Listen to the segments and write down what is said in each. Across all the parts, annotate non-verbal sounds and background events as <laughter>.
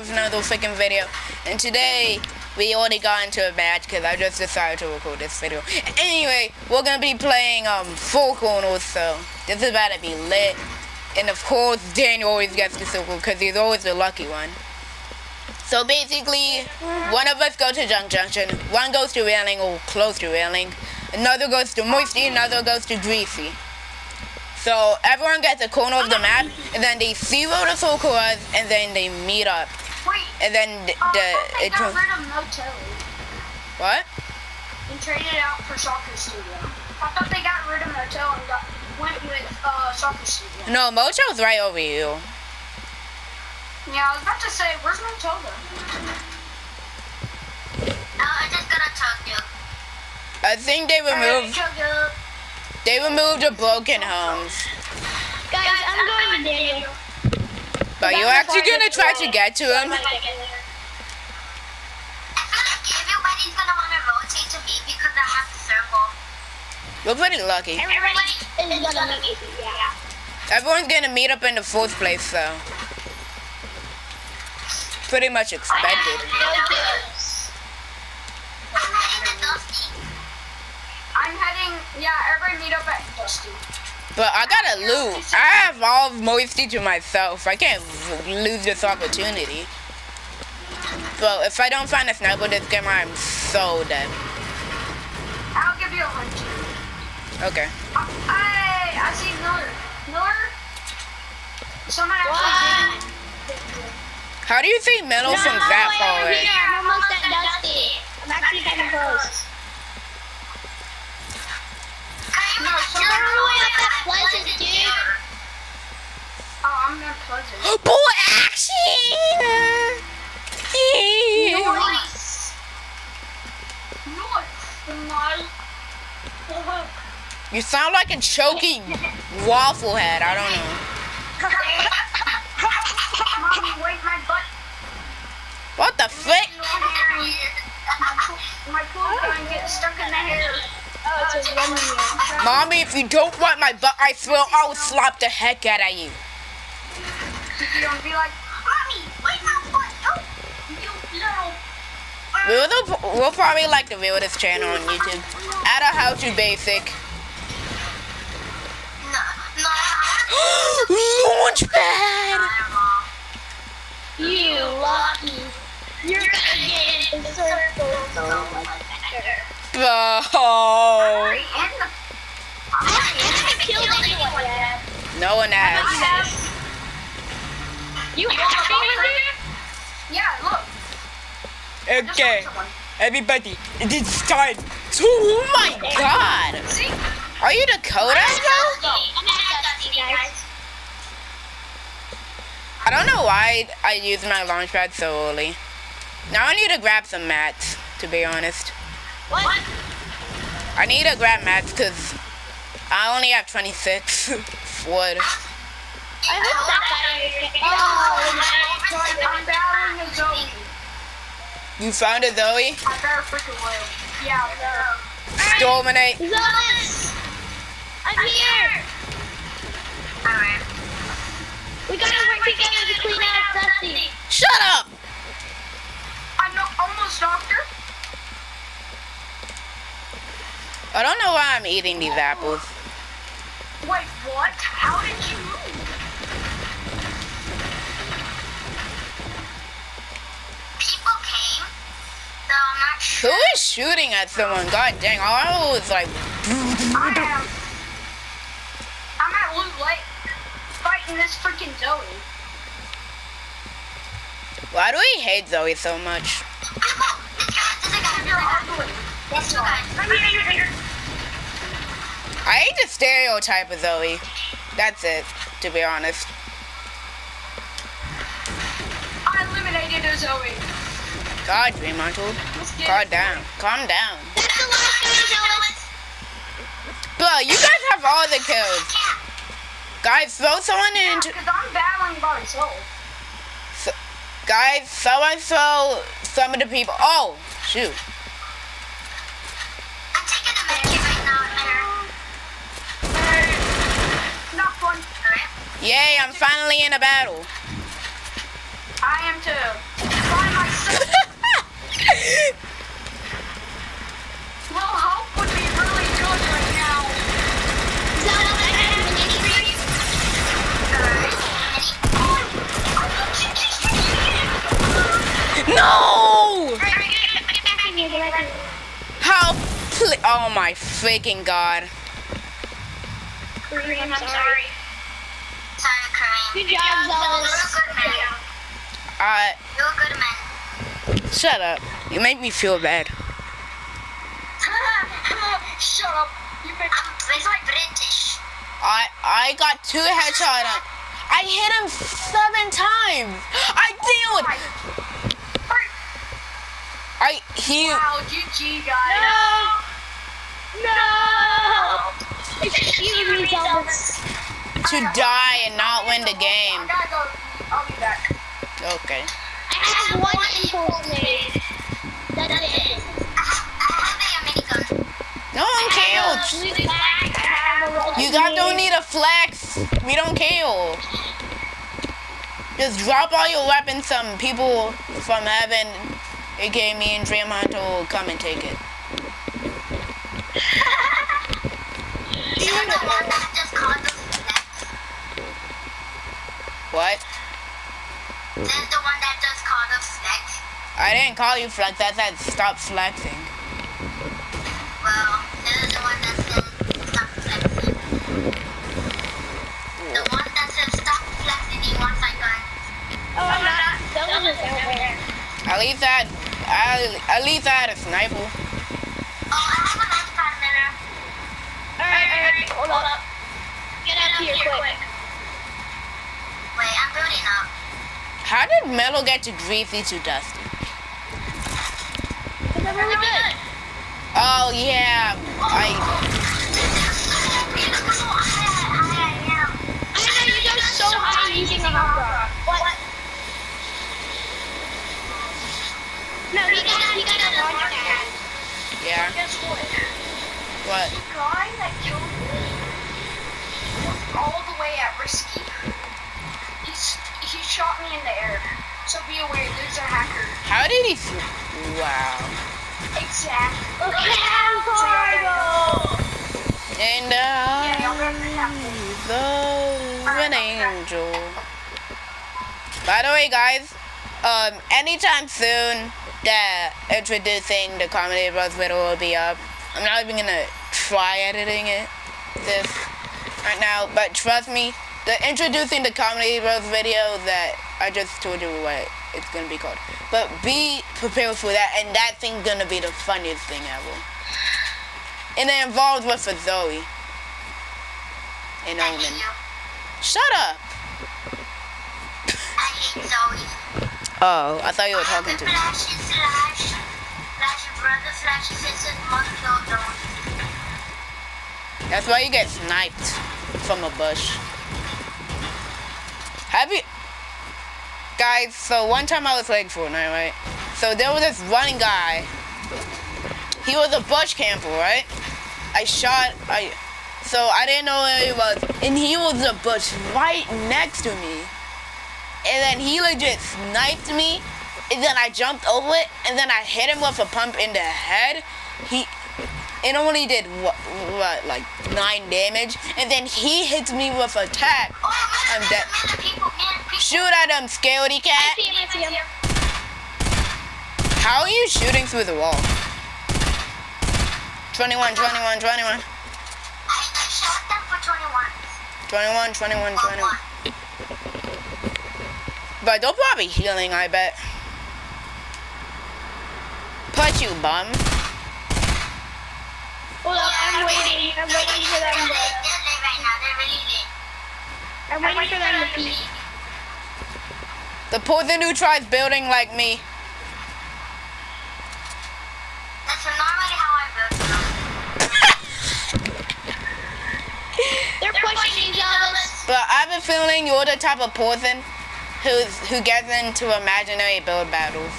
with another freaking video. And today, we already got into a match because I just decided to record this video. Anyway, we're going to be playing um Four Corners, so this is about to be lit. And of course, Daniel always gets the circle because he's always the lucky one. So basically, one of us goes to Junk Junction, one goes to Railing or close to Railing, another goes to Moisty, another goes to Greasy. So everyone gets a corner of the map, and then they zero the circle us, and then they meet up. Wait, And then the, uh, the I thought they it, got rid of Motel what? and traded it out for Soccer Studio. I thought they got rid of Motel and got, went with uh, Soccer Studio. No, Mocho's right over you. Yeah, I was about to say, where's Motel though? I just gonna talk you. I think they removed Sugar. they removed the broken homes. Guys, I'm going to Daniel. But you're actually gonna try to get to him? Everybody's gonna wanna rotate to me because I have the circle. We're pretty lucky. Everybody Is gonna make it, yeah. Everyone's gonna meet up in the fourth place though. Pretty much oh, expected. I'm heading to Dusty. I'm heading, yeah, everybody meet up at Dusty. But I gotta lose. I have all of Moisty to myself. I can't lose this opportunity. But if I don't find a sniper this game, I'm so dead. I'll give you a hunch. Okay. Uh, Hey, I see Miller. Miller? Someone actually did. How do you see middle from that far away? I'm almost at Dusty. I'm actually kind of close. Can No, you someone We're else. way up Pleasant, dude. Oh, I'm in Pleasant. <gasps> Boy action! Nice. Nice. You sound like a choky <laughs> waffle head. I don't know. Mommy, wait, my butt. What the frick? My pool gun gets stuck in the hair. Oh, it's a running man. Mommy, if you don't want my butt, I swear I'll slap the heck out of you. You're gonna be like, Mommy, wait, my butt. Oh, you little. We'll, the, we'll probably like the weirdest channel on YouTube. Add a how to basic. <gasps> No, no. Launchpad! You lucky. You're gonna get in the circle so much better. Oh, the. I haven't killed anyone yet. no one I has. have. You have Yeah, look. Just Okay, look someone. everybody, it is time. Oh my god! Are you Dakota? I'm at Dusty, guys. I don't know why I use my launchpad so early. Now I need to grab some mats, to be honest. What? I need to grab mats because I only have 26 <laughs> wood. I hope that guy Oh, I'm battling a Zoe. You found it, Zoe? I better freaking live. Yeah, I better. Dominate. Zonas! I'm here! Alright. We gotta work together to clean out Dusty. Shut up! I know, almost knocked I don't know why I'm eating these apples. Wait, what? How did you move? People came, so I'm not sure. is shooting at someone? God dang, all I was like, I am. I'm at Loot Lake fighting this freaking Zoe. why do we hate Zoe so much? Guy, this is a guy, You're this is a guy. ugly. These two guys. I'm here, here, here. I hate the stereotype of Zoe. That's it, to be honest. I eliminated a Zoe. God, Dreamontle. Let's get Calm down. Calm down. That's the last guy, Zonas. Bro, you guys have all the kills. Guys, throw someone Yeah, into... because I'm battling by myself. Guys, someone throw some of the people... Oh, shoot. Yay, I'm finally in a battle. I am too. By myself. <laughs> well, help would be really good right now. No! How? Pl oh my freaking god. I'm sorry sorry. Sorry, Good job, You're a Zealous. good man. I You're a good man. shut up. You make me feel bad. <laughs> Shut up. You bitch. I'm Brit- British. I I got two headshot on. I hit him seven times. I did. I he. Wow, GG, guys. No! No! Excuse me, Zealous. To die and not win the game. Okay. I have one impulse made. That's it. I have a minigun. No one a You guys don't need a flex. We don't kill. Just drop all your weapons. Some people from heaven, aka me and Hunter, will come and take it. I didn't call you flex. I said stop flexing. Well, there's the one that said stop flexing. The one that said stop flexing, he wants like a Oh, I'm not. Zealous is out there. At least I, I at least I had a sniper. Oh, I have a nice pad there. Alright, alright, hold up. Get up here quick. Wait, I'm building up. How did Metal get to greasy to dusty? Cause I'm really good. Oh yeah, I I know you go so high using a hot rod. What? No, he got, he got a launch pad. yeah. Guess what? What? The guy that killed me was all the way at risky. He's, he shot me in the air. So be aware, there's a hacker. How did he? f- Wow. I'm And Yeah, y'all better have I the an angel. By the way, guys, um, anytime soon that introducing the comedy bros video will be up. I'm not even gonna try editing it this right now, but trust me, the introducing the comedy bros video that I just told you what it's gonna be called. But be prepared for that, and that thing's gonna be the funniest thing ever. And it involves with a Zoe and I Omen. Shut up. I hate Zoe. Oh, I thought you were talking to me. Flash is Flash. Flash brother, Flash your sister, must kill Zoe. That's why you get sniped from a bush. Have you guys? So one time I was playing Fortnite, right? So there was this running guy. He was a bush camper, right? I shot. I so I didn't know where he was, and he was a bush right next to me. And then he legit sniped me, and then I jumped over it, and then I hit him with a pump in the head. He it only did what, what like nine damage, and then he hits me with a tag. I'm dead. Shoot at him, scaredy I cat. see him, I see him. How are you shooting through the wall? 21, 21, 21, I, I shot them for 21. 21, 21, Oh, 21. what? But they'll probably healing, I bet. Put you, bum. Hold up, I'm waiting. I'm waiting for them to. late, they're late right now. They're really late. I'm waiting for them to peek. The person who tries building like me. That's normally how I build stuff. <laughs> They're pushing each other. But I have a feeling you're the type of person who's who gets into imaginary build battles.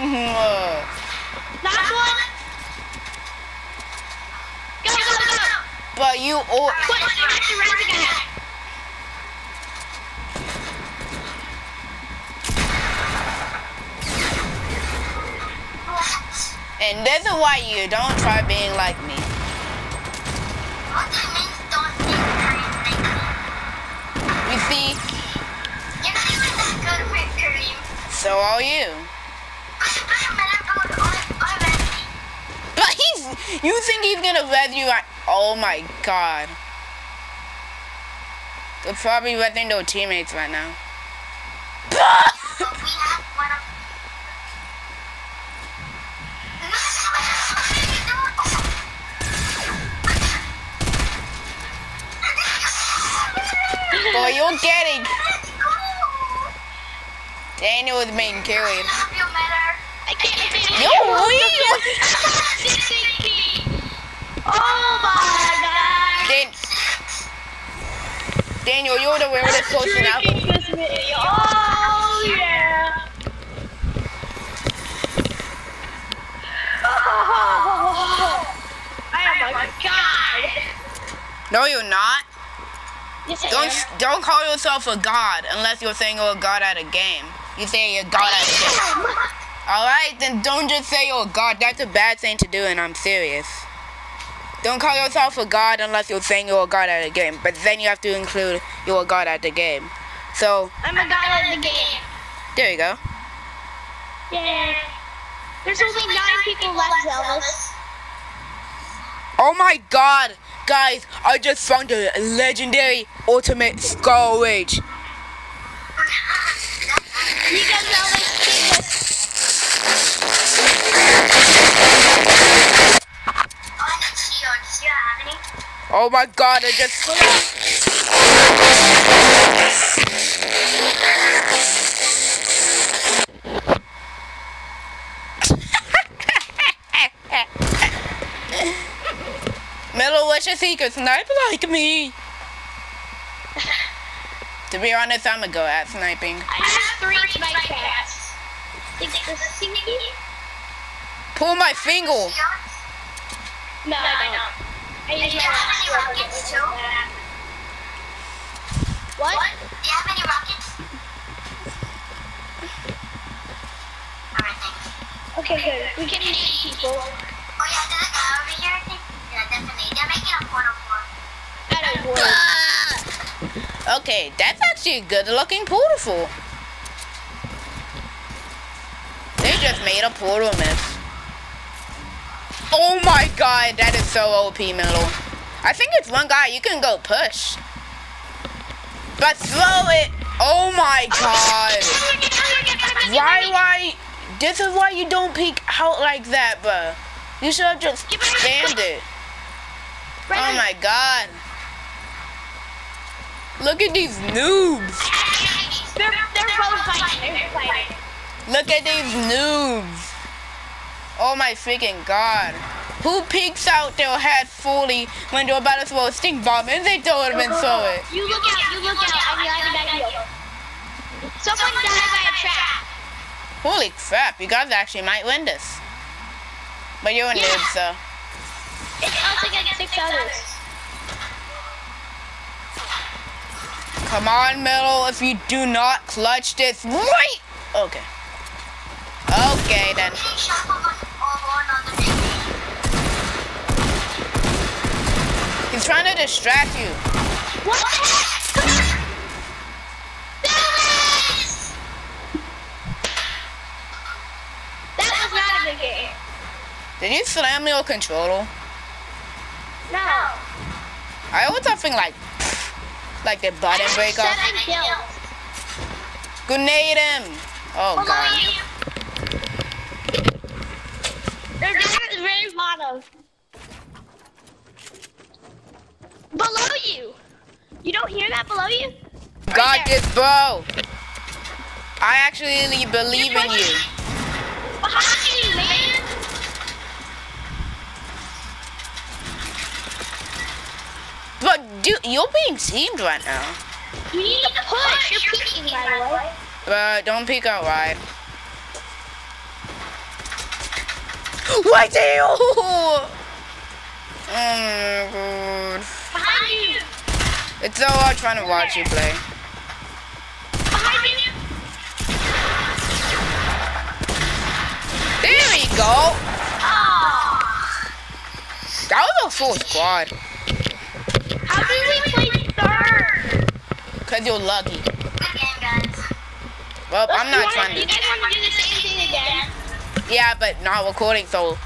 Mm-hmm. him! Knock one. Go, go, go. but you all. But you have to run the guy. And this is why you don't try being like me. What that means, don't think very likely. You see, You're not even that good with so are you. But I'm gonna go already. But he's. You think he's gonna res you? Right? Oh my god. They're probably resing their teammates right now. But we have one of. Boy, you're getting. Daniel is being carried. Weird. <laughs> Oh my god. Dan- Daniel, you're the weirdest person out. Drinking this video. Oh yeah. Oh, I am a god. No, you're not. Yes, Don't don't call yourself a god unless you're saying you're a god at a game. You say you're a god at a game. <laughs> All right, then don't just say you're a god. That's a bad thing to do, and I'm serious. Don't call yourself a god unless you're saying you're a god at a game. But then you have to include you're a god at the game. So I'm a god at the game. there you go. Yeah. There's only nine people left, Zelvis. Oh my god, guys! I just found a legendary ultimate skull rage. You got Zelvis. Oh my god, I just. Mellow, what's your secret? Snipe like me. to be honest, I'm gonna go at sniping. I have three snipe cats. Take the sinky. Pull my finger. No, I don't. I use Do you have any rockets too? What? Do you have any rockets? Alright, thanks. Okay, good. We can meet people. Oh yeah, there's a guy over here, I think. Yeah, definitely. They're making a portal for I don't worry. Okay, that's actually a good looking portal. They just made a portal miss. Oh my god, that is so OP, Mellow. I think it's one guy, you can go push. But slow it! Oh my god! Why, why? This is why you don't peek out like that, bro. You should have just stand it. Oh my god. Look at these noobs. They're, they're both fighting. They're fighting. Look at these noobs. Oh my freaking god. Who peeks out their head fully when they're about to throw a stink bomb and they don't even throw it? You look out, you look out. I'm behind back you. Someone died by a trap. Holy crap, you guys actually might win this. But you're a Yeah. noob, so. It's us against six others. Come on, Middle, if you do not clutch this right. Okay. Okay, then. He's trying to distract you. What the heck? Come on. Dallas! That was not a good game. Did you slam your controller? No. I heard something like, like the button. Seven kills. Grenade him. Oh, Below God. you. They're down the. Below you. You don't hear that below you? Got there. this, bro. I actually believe in you. Behind you, man. But dude, you're being teamed right now. You need to push. You're peeking, by the way. But don't peek out wide. Wait till you! Oh my god. Behind you! It's so hard trying to watch you play. Behind you. There we go. Oh. That was a full squad. How did we play third? Cause you're lucky. Good game, guys. Well, I'm not wanna- trying You to. guys want to do the same thing again? Yeah, but not recording, so